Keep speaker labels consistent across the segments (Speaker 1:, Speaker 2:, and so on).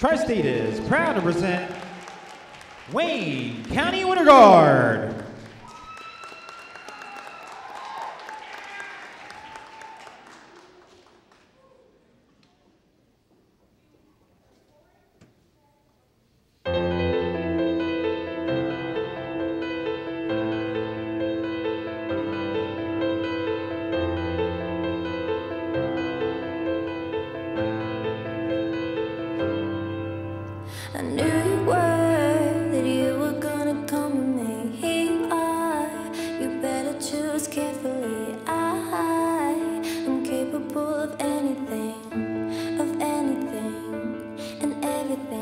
Speaker 1: Tri-State is proud to present Wayne County Winter Guard.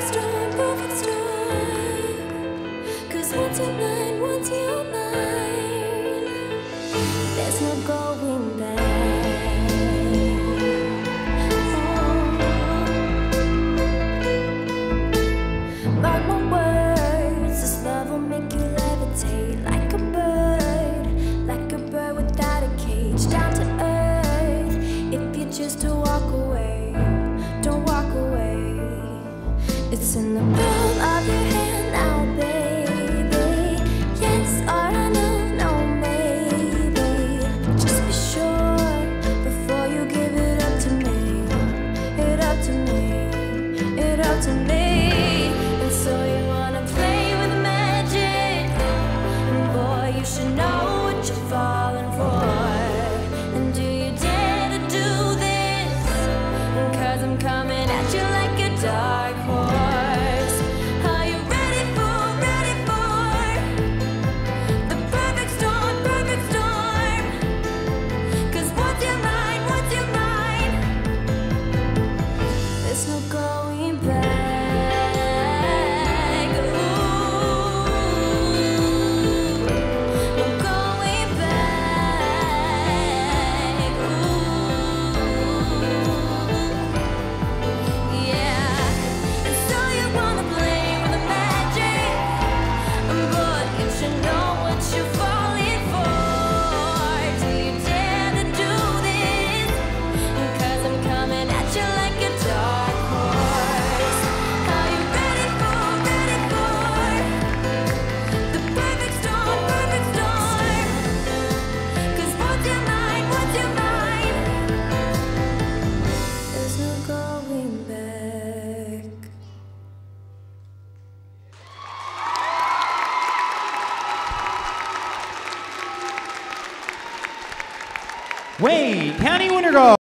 Speaker 2: strong. In the palm of your hand now, baby. Yes or. Just be sure before you give it up to me. It up to me. It up to me. And so you wanna play with magic, and boy, you should know what you're for. coming back.
Speaker 1: Wayne County Winter Guard.